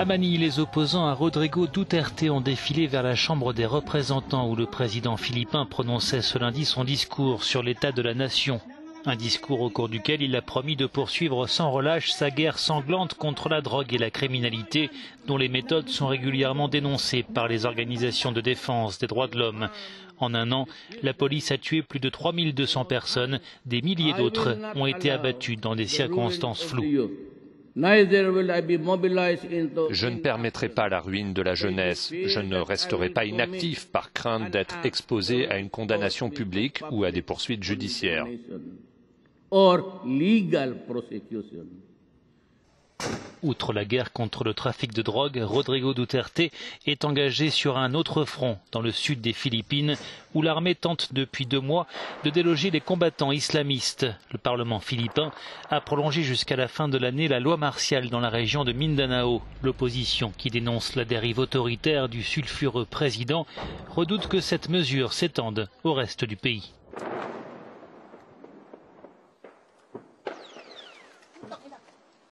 À Manille, les opposants à Rodrigo Duterte ont défilé vers la Chambre des représentants où le président philippin prononçait ce lundi son discours sur l'état de la nation. Un discours au cours duquel il a promis de poursuivre sans relâche sa guerre sanglante contre la drogue et la criminalité, dont les méthodes sont régulièrement dénoncées par les organisations de défense des droits de l'homme. En un an, la police a tué plus de 3200 personnes, des milliers d'autres ont été abattues dans des circonstances floues. Je ne permettrai pas la ruine de la jeunesse. Je ne resterai pas inactif par crainte d'être exposé à une condamnation publique ou à des poursuites judiciaires. Outre la guerre contre le trafic de drogue, Rodrigo Duterte est engagé sur un autre front, dans le sud des Philippines, où l'armée tente depuis deux mois de déloger les combattants islamistes. Le Parlement philippin a prolongé jusqu'à la fin de l'année la loi martiale dans la région de Mindanao. L'opposition, qui dénonce la dérive autoritaire du sulfureux président, redoute que cette mesure s'étende au reste du pays.